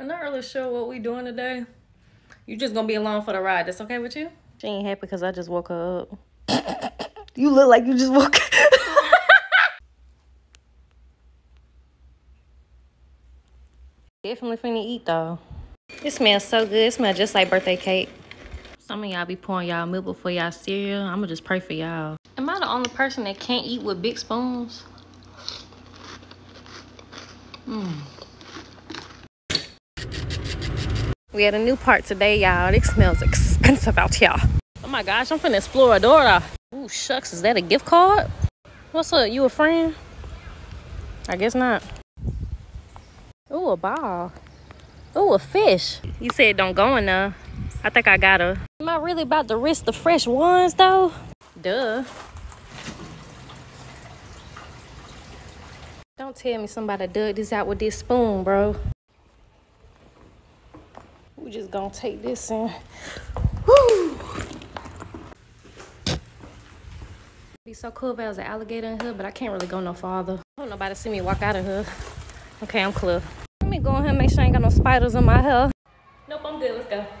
I'm not really sure what we doing today. You just gonna be along for the ride. That's okay with you? She ain't happy because I just woke her up. you look like you just woke Definitely finna eat though. It smells so good. It smells just like birthday cake. Some of y'all be pouring y'all milk before y'all cereal. I'ma just pray for y'all. Am I the only person that can't eat with big spoons? Mmm. We had a new part today, y'all. It smells expensive out here. Oh my gosh, I'm finna explore Adora. Ooh, shucks, is that a gift card? What's up, you a friend? I guess not. Ooh, a ball. Ooh, a fish. You said don't go in there. I think I got her. Am I really about to risk the fresh ones, though? Duh. Don't tell me somebody dug this out with this spoon, bro. We just gonna take this in. Woo! Be so cool if there was an alligator in here, but I can't really go no farther. I don't nobody see me walk out of here. Okay, I'm clear. Let me go in here and make sure I ain't got no spiders in my hair. Nope, I'm good. Let's go.